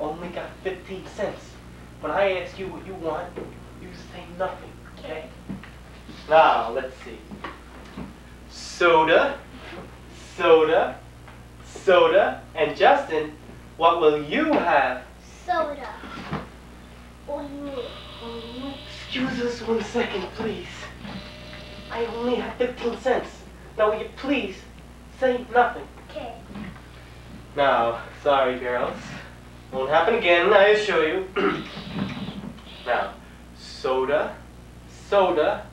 only got 15 cents. When I ask you what you want, you say nothing, okay? Now, let's see. Soda, soda, soda, and Justin, what will you have? Soda. Only, only. Excuse us one second, please. I only have 15 cents. Now, will you please say nothing? Okay. Now, sorry, girls. Won't happen again, I assure you. now, soda, soda,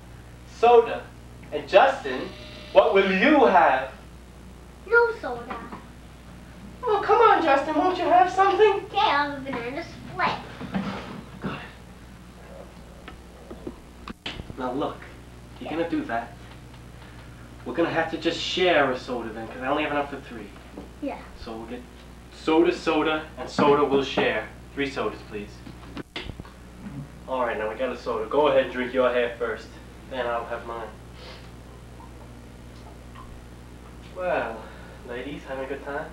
soda. And Justin, what will you have? No soda. Oh, come on, Justin, won't you have something? Okay, I'll have a banana split. Got it. Now look, you're gonna do that, we're gonna have to just share a soda then, because I only have enough for three. Yeah. So we'll get soda, soda, and soda we'll share. Three sodas, please. All right, now we got a soda. Go ahead and drink your half first. Then I'll have mine. Well, ladies, having a good time?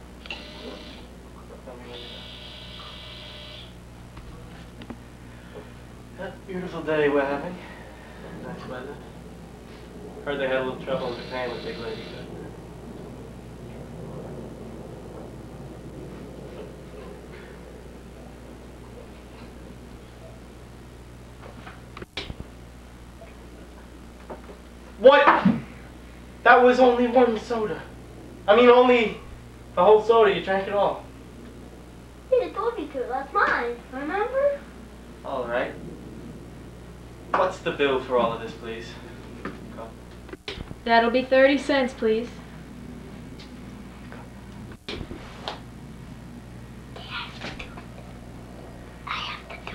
That beautiful day we're having. Nice weather. Heard they had a little trouble in Japan with big lady. What? That was only one soda. I mean, only the whole soda. You drank it all. I told me to. That's mine. Remember? All right. What's the bill for all of this, please? That'll be 30 cents, please.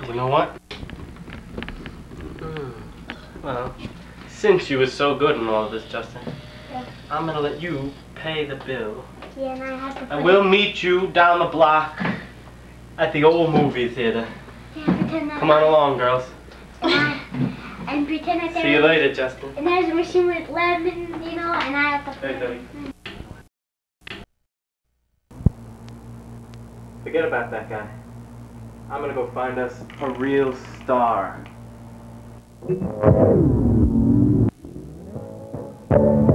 You know what? Hmm. Well, since you were so good in all of this, Justin, Yeah. I'm gonna let you pay the bill. Yeah, and I have to. And we'll meet you down the block at the old movie theater. Yeah, pretend that Come on along, girls. And, I, and pretend that See you there's. later, Justin. And there's a machine with lemon, you know, and I have to. Hey, put- Forget about that guy. I'm gonna go find us a real star. Thank you.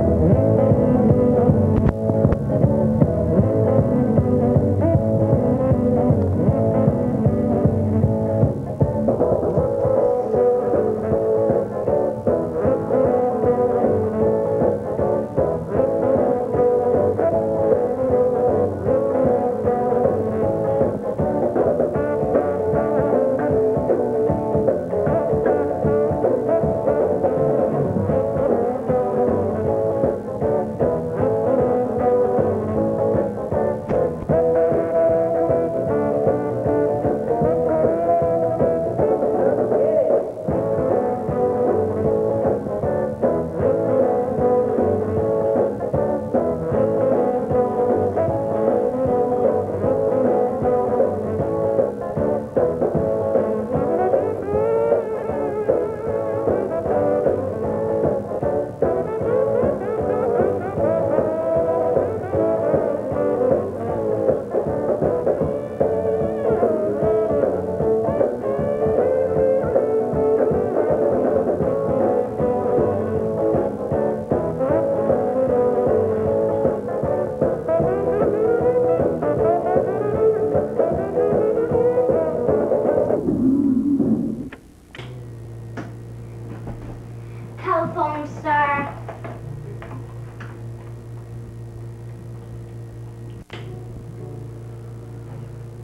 Telephone star.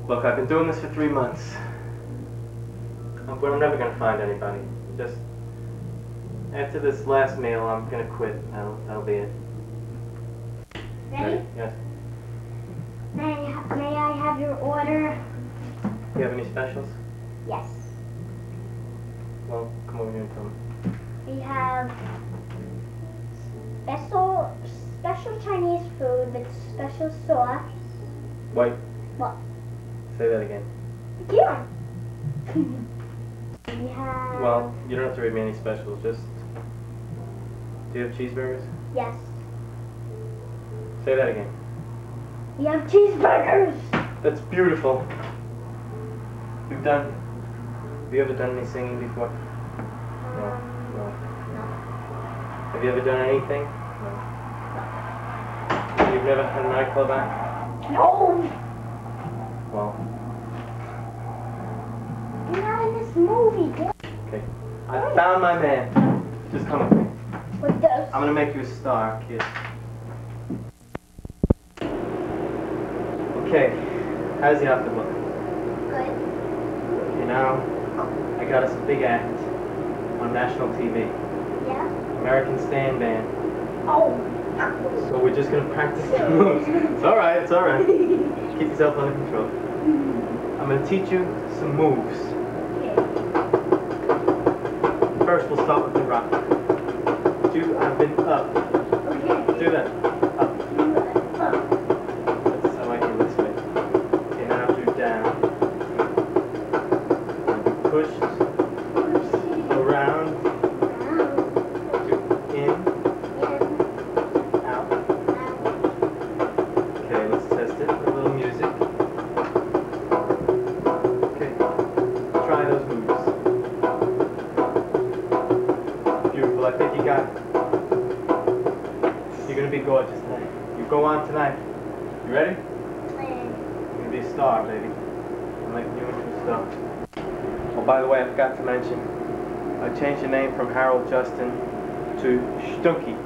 Look, I've been doing this for three months. I'm, I'm never gonna find anybody. Just after this last meal, I'm gonna quit. That'll, that'll be it. Ready? Yes. May I, may I have your order? Do You have any specials? Yes. Well, come over here and tell me. We have special special Chinese food with special sauce. Wait. What? Say that again. Yeah. we have. Well, you don't have to read me any specials. Just. Do you have cheeseburgers? Yes. Say that again. We have cheeseburgers. That's beautiful. You've done. Have you ever done any singing before? No. No. Have you ever done anything? No. You've never had a nightclub act? No. Well, You're not in this movie. Get okay. I found my man. Just come with me. with those. I'm gonna make you a star, kid. Okay. How's the outfit look? Good. You know, I got us a big act on national TV. American Stand Band. Oh. So we're just gonna practice the moves. It's alright, it's alright. Keep yourself under control. I'm gonna teach you some moves. First, we'll start with the rock. Do I've been up. Okay. Do that. You're gonna be gorgeous tonight. You go on tonight. You ready? You're gonna be a star, baby. I'm making you into a star. Oh, by the way, I forgot to mention, I changed your name from Harold Justin to Stunky.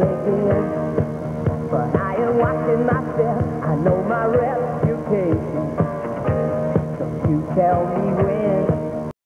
But I am watching my